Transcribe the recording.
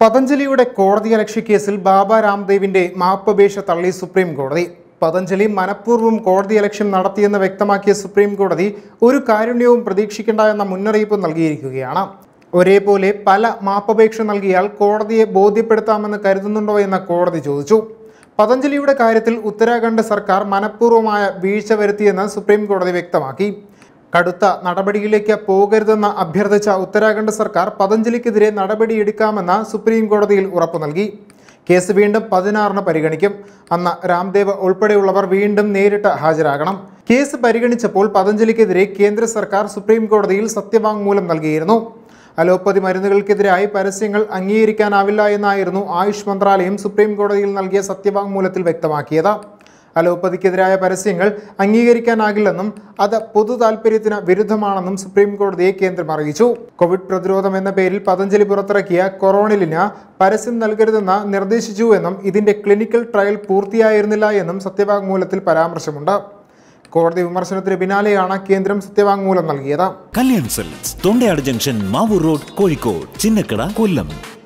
പതഞ്ജലിയുടെ കോടതിയലക്ഷ്യ കേസിൽ ബാബ രാംദേവിന്റെ മാപ്പപേക്ഷ തള്ളി സുപ്രീം കോടതി. പതഞ്ജലി മനഃപൂർവം കോടതിയലക്ഷ്യം നടത്തിയെന്ന് വ്യക്തമാക്കിയ സുപ്രീം കോടതി ഒരു കാരുണ്യവും പ്രതീക്ഷിക്കേണ്ട എന്ന മുന്നറിയിപ്പ് നൽകിയിരിക്കുകയാണ്. ഒരേപോലെ പല മാപ്പപേക്ഷ നൽകിയാൽ കോടതിയെ ബോധ്യപ്പെടുത്താമെന്ന് കരുതുന്നുണ്ടോ എന്ന് കോടതി ചോദിച്ചു. പതഞ്ജലിയുടെ കാര്യത്തിൽ ഉത്തരാഖണ്ഡ് സർക്കാർ മനഃപൂർവമായ വീഴ്ച വരുത്തിയെന്ന് സുപ്രീം കോടതി വ്യക്തമാക്കി. കടുത്ത നടപടിയിലേക്ക് പോകരുതെന്ന് അഭ്യർത്ഥിച്ച ഉത്തരാഖണ്ഡ് സർക്കാർ പതഞ്ജലിക്കെതിരെ നടപടിയെടുക്കാമെന്ന് സുപ്രീം കോടതിയിൽ ഉറപ്പു നൽകി. കേസ് വീണ്ടും പതിനാറിന് പരിഗണിക്കും. അന്ന് രാംദേവ് ഉൾപ്പെടെയുള്ളവർ വീണ്ടും നേരിട്ട് ഹാജരാകണം. കേസ് പരിഗണിച്ചപ്പോൾ പതഞ്ജലിക്കെതിരെ കേന്ദ്ര സർക്കാർ സുപ്രീം കോടതിയിൽ സത്യവാങ്മൂലം നൽകിയിരുന്നു. അലോപ്പതി മരുന്നുകൾക്കെതിരായി പരസ്യങ്ങൾ അംഗീകരിക്കാനാവില്ല എന്നായിരുന്നു ആയുഷ് മന്ത്രാലയം സുപ്രീം കോടതിയിൽ നൽകിയ സത്യവാങ്മൂലത്തിൽ വ്യക്തമാക്കിയത്. അലോപ്പതിക്കെതിരായ പരസ്യങ്ങൾ അംഗീകരിക്കാനാകില്ലെന്നും അത് പൊതു താൽപര്യത്തിന് വിരുദ്ധമാണെന്നും സുപ്രീം കോടതിയെ കേന്ദ്രം അറിയിച്ചു. കോവിഡ് പ്രതിരോധം എന്ന പേരിൽ പതഞ്ജലി പുറത്തിറക്കിയ കൊറോണിലിന് പരസ്യം നൽകരുതെന്ന് നിർദ്ദേശിച്ചു എന്നും ഇതിന്റെ ക്ലിനിക്കൽ ട്രയൽ പൂർത്തിയായിരുന്നില്ല എന്നും സത്യവാങ്മൂലത്തിൽ പരാമർശമുണ്ട്. കോടതി വിമർശനത്തിന് പിന്നാലെയാണ് കേന്ദ്രം സത്യവാങ്മൂലം നൽകിയത്. Kalyan cells Thondayad junction Mavoor road Kozhikode Chinnakada കൊല്ലം.